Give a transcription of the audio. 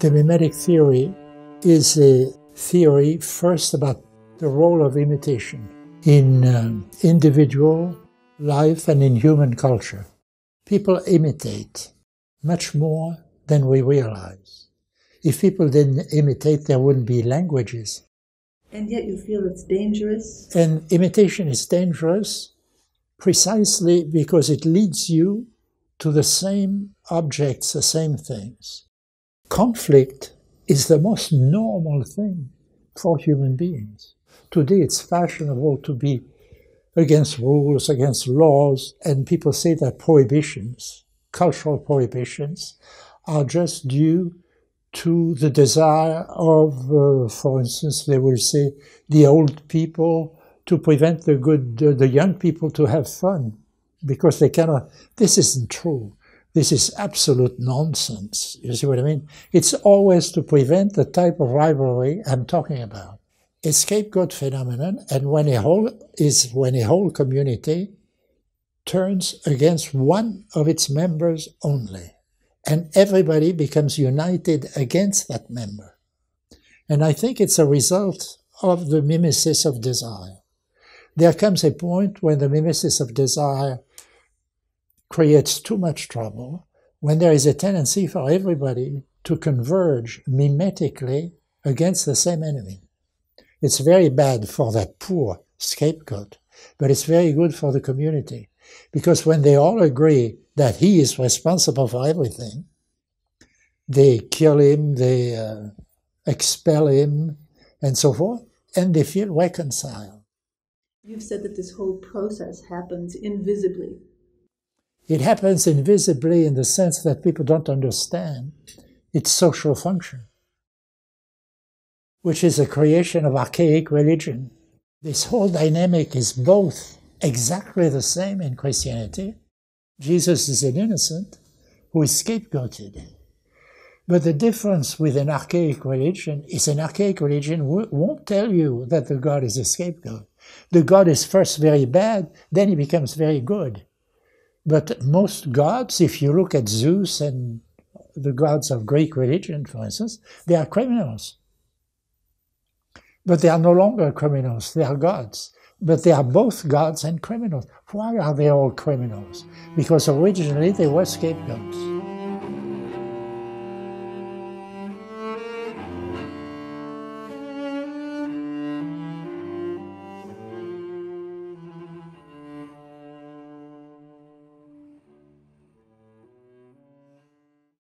The mimetic theory is a theory first about the role of imitation in um, individual life and in human culture. People imitate much more than we realize. If people didn't imitate, there wouldn't be languages. And yet you feel it's dangerous? And imitation is dangerous precisely because it leads you to the same objects, the same things. Conflict is the most normal thing for human beings. Today it's fashionable to be against rules, against laws, and people say that prohibitions, cultural prohibitions, are just due to the desire of, uh, for instance, they will say, the old people to prevent the good, uh, the young people to have fun because they cannot. This isn't true. This is absolute nonsense. You see what I mean? It's always to prevent the type of rivalry I'm talking about. A scapegoat phenomenon, and when a whole is when a whole community turns against one of its members only, and everybody becomes united against that member. And I think it's a result of the mimesis of desire. There comes a point when the mimesis of desire creates too much trouble when there is a tendency for everybody to converge mimetically against the same enemy. It's very bad for that poor scapegoat, but it's very good for the community because when they all agree that he is responsible for everything, they kill him, they uh, expel him, and so forth, and they feel reconciled. You've said that this whole process happens invisibly it happens invisibly in the sense that people don't understand its social function, which is a creation of archaic religion. This whole dynamic is both exactly the same in Christianity. Jesus is an innocent who is scapegoated. But the difference with an archaic religion is an archaic religion won't tell you that the God is a scapegoat. The God is first very bad, then he becomes very good. But most gods, if you look at Zeus and the gods of Greek religion, for instance, they are criminals. But they are no longer criminals, they are gods. But they are both gods and criminals. Why are they all criminals? Because originally they were scapegoats.